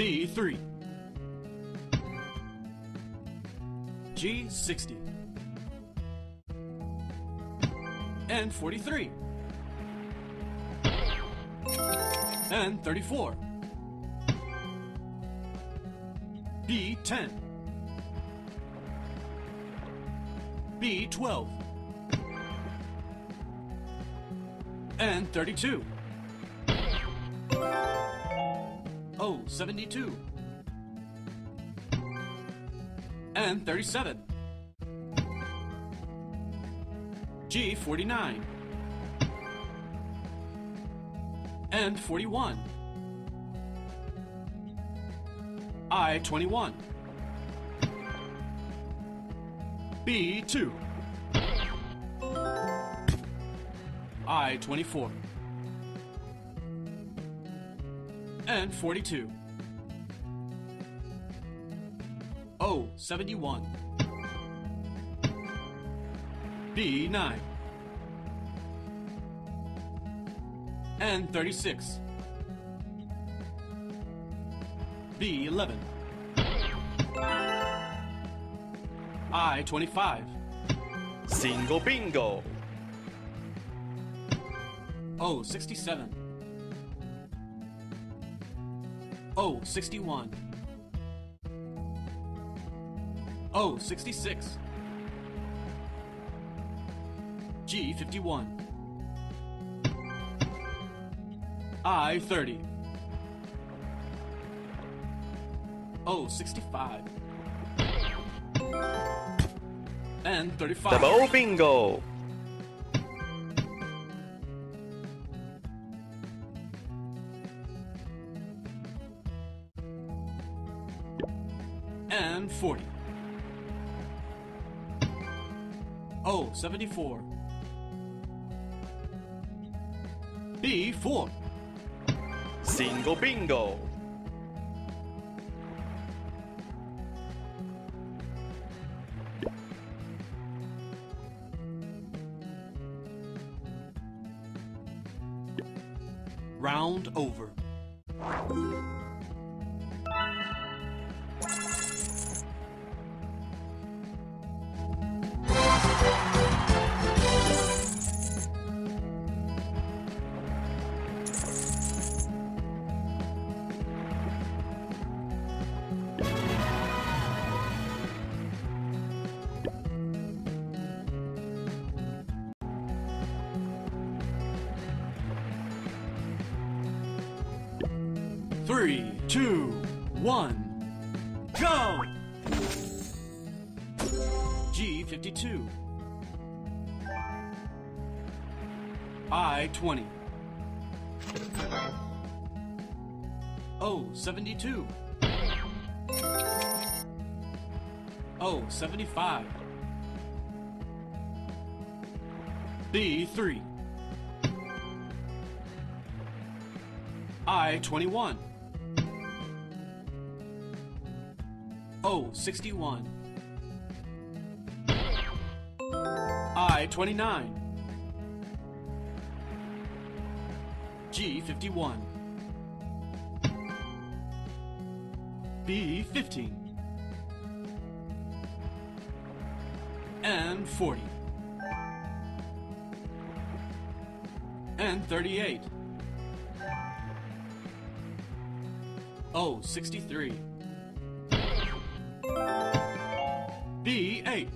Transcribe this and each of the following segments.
B3. G60. And 43. And 34. B10. B12. And 32. Oh, 72. And 37. G49. And 41. I-21. B2. I-24 and 42. 0, 71. B9. And 36. B11. I25. Single bingo. 067. Oh, 61. Oh, 66. G, 51. i30 065 And 35. Double bingo! And 40. Oh, 74. B4. Single bingo. Round over. Three, two, one, go! G52 I-20 O-72 O-75 B-3 I-21 O 61. I 29. G 51. B 15. And 40. And 38. O 63. B8.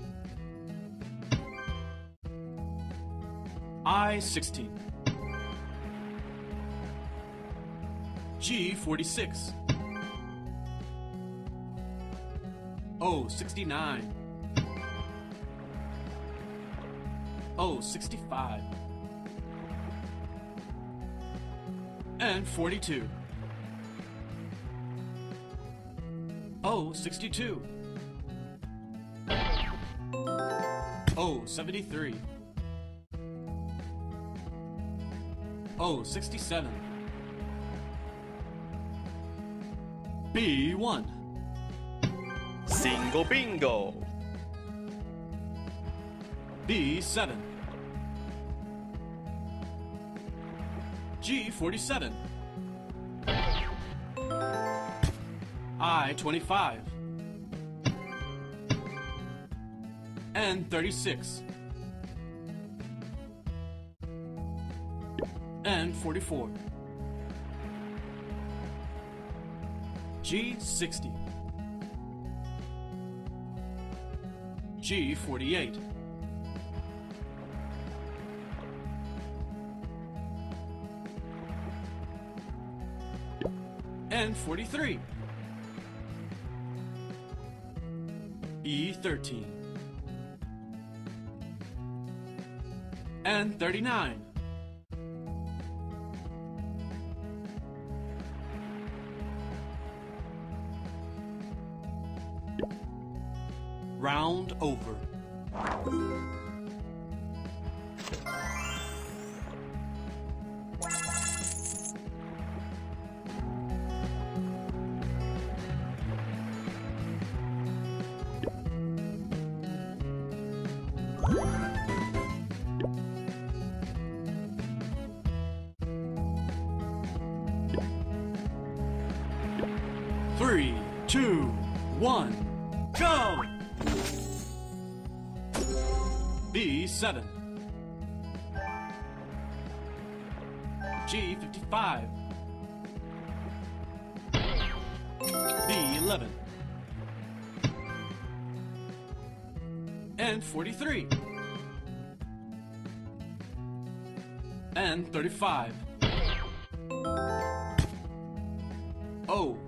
I16. G46. O69. O65. And 42. O62. 73. O67. B1. Single bingo. B7. G47. I-25. N36, N44, G60, G48, N43, E13. 1039 two, one, go! B7 G55 B11 and 43 and 35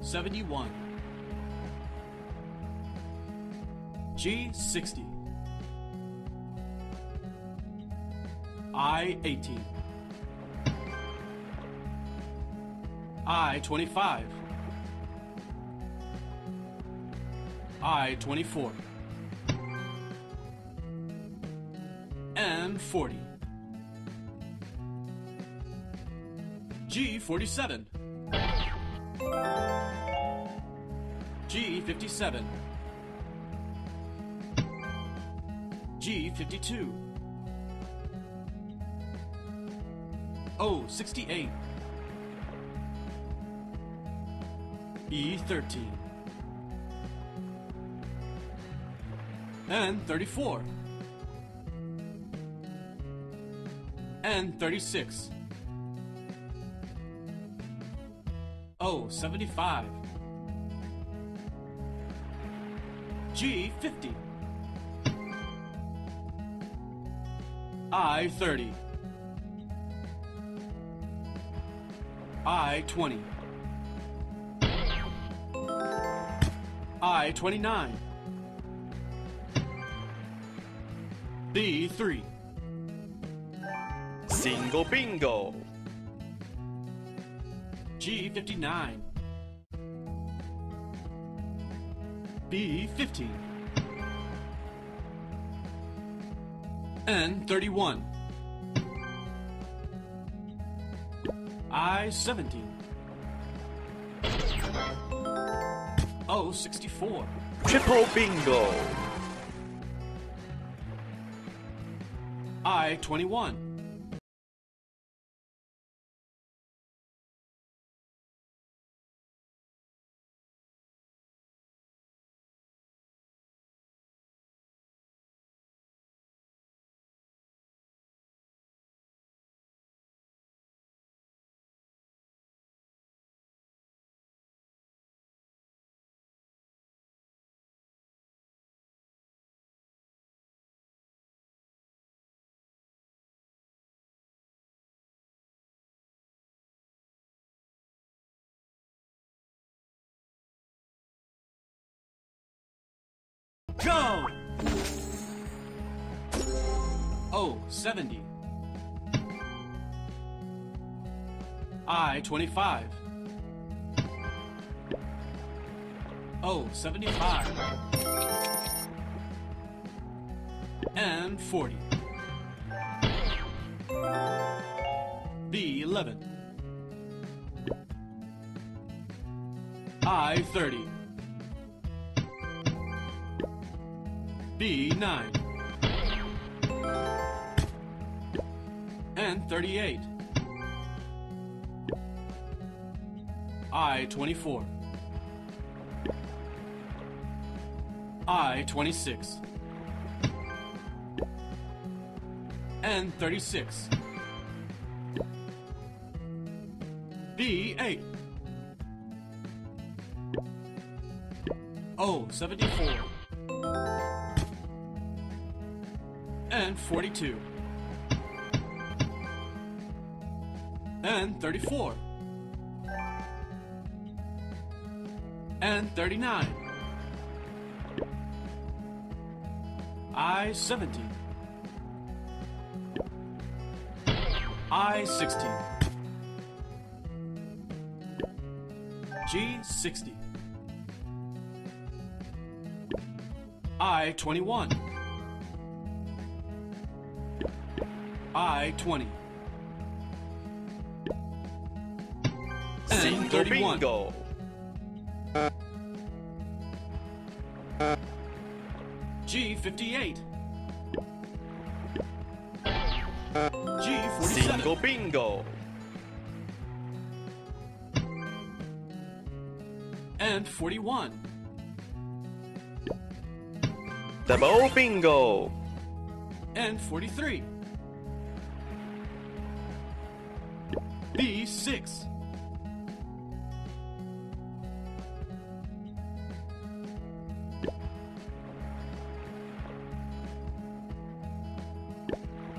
071 G60. I-18. I-25. I-24. M40. G47. G57. g-52 068 E13 and 34 and 36 O 75 G50 I 30 I 20 I 29 B 3 Single bingo. G 59 B 15 N 31 I 17 O 64 Triple bingo. I 21 Go! O 70 I 25 O 75 and 40 B 11 I 30 B9 N38 I-24 I-26 N36 B8 O74 and 42, and 34, and 39, I seventeen. I sixteen. G 60, I 21. I 20. N 31. bingo. G 58. G 47. Single bingo. and 41. Double bingo. and 43. B6.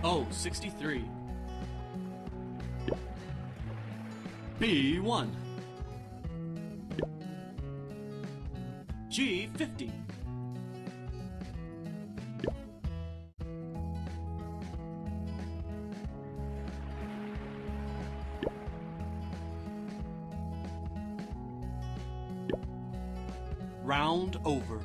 Oh, 63. B1. G50. Round over.